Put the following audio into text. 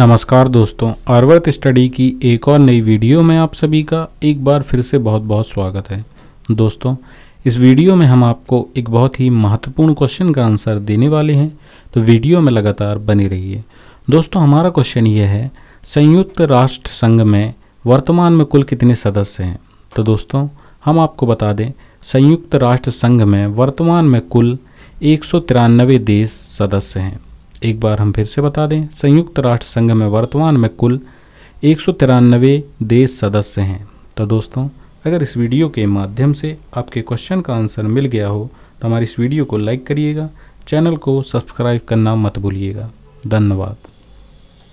नमस्कार दोस्तों आर्वर्त स्टडी की एक और नई वीडियो में आप सभी का एक बार फिर से बहुत बहुत स्वागत है। दोस्तों, इस वीडियो में हम आपको एक बहुत ही महत्वपूर्ण क्वेश्चन का आंसर देने वाले हैं। तो वीडियो में लगातार बने रहिए। दोस्तों, हमारा क्वेश्चन यह है, संयुक्त राष्ट्र संघ में वर्तमान में कुल कितने सदस्य हैं? तो दोस्तों, हम आपको बता दें, संयुक्त राष्ट्र संघ में वर्तमान में कुल एक सौ तिरानवे देश सदस्य हैं। एक बार हम फिर से बता दें, संयुक्त राष्ट्र संघ में वर्तमान में कुल एक सौ तिरानवे देश सदस्य हैं। तो दोस्तों, अगर इस वीडियो के माध्यम से आपके क्वेश्चन का आंसर मिल गया हो तो हमारी इस वीडियो को लाइक करिएगा, चैनल को सब्सक्राइब करना मत भूलिएगा। धन्यवाद।